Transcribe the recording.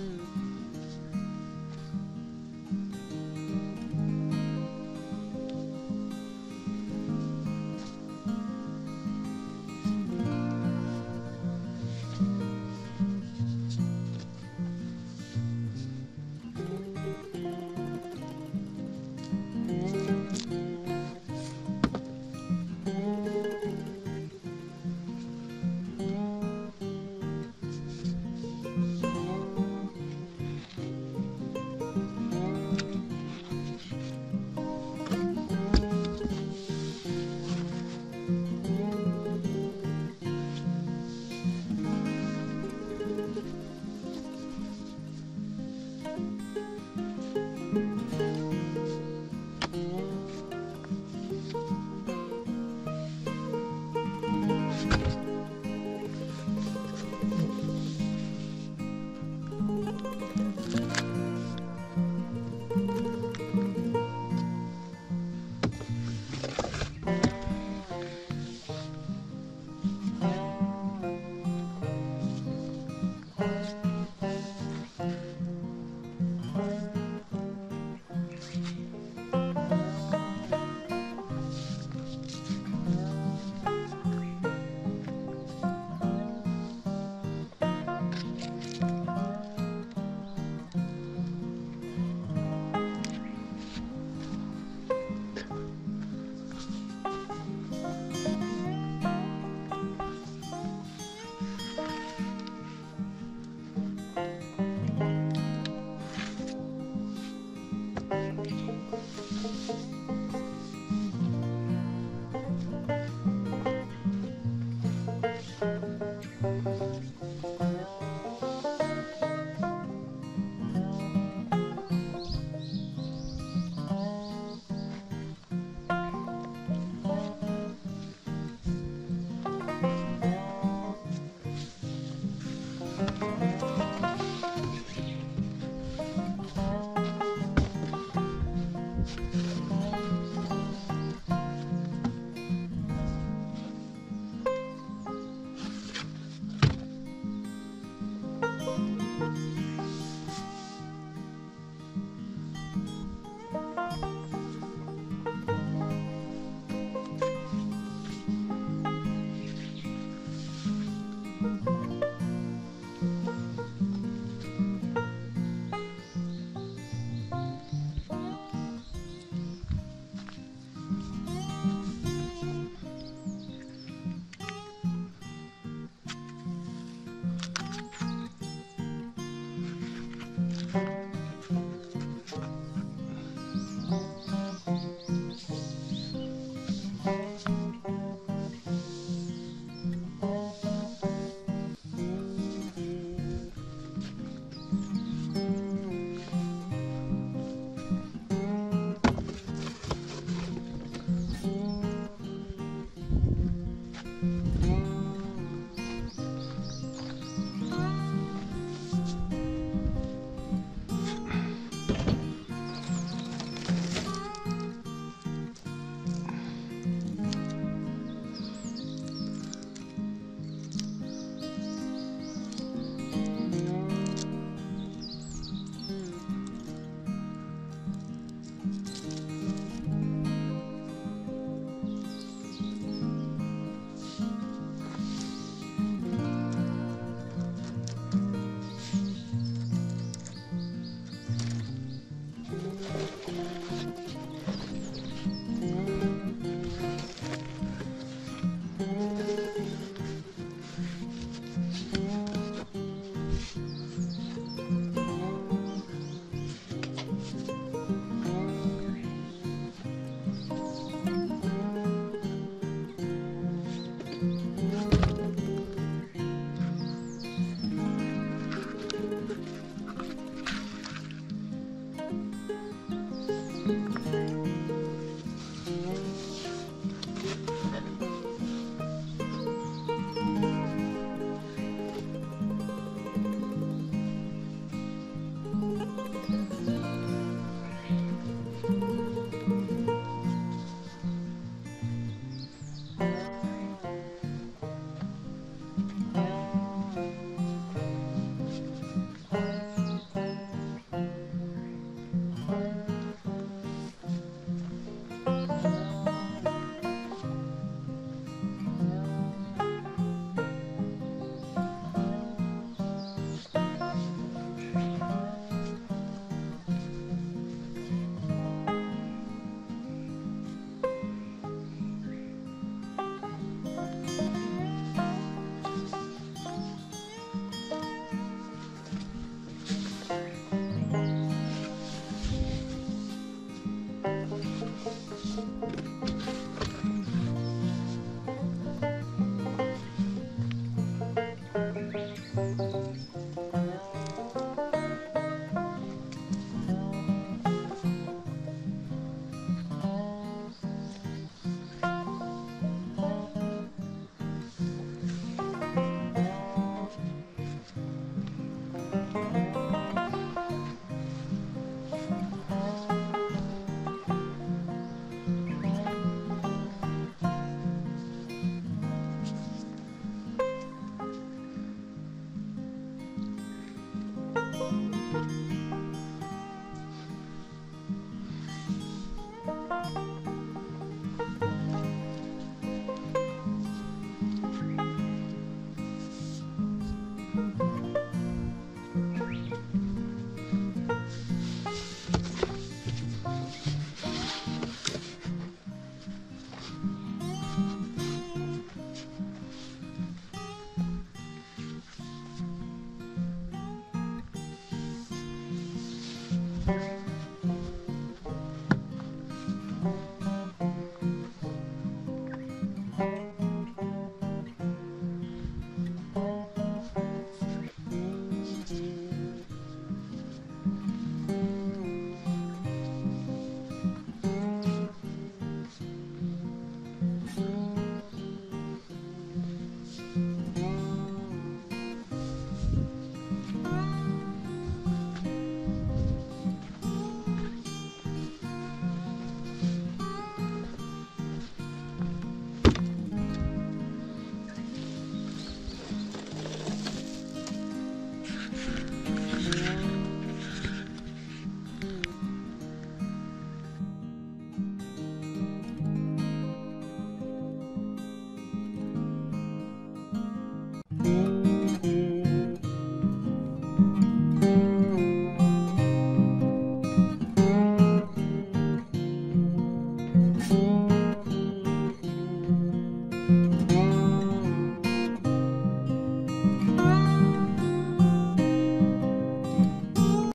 Mm.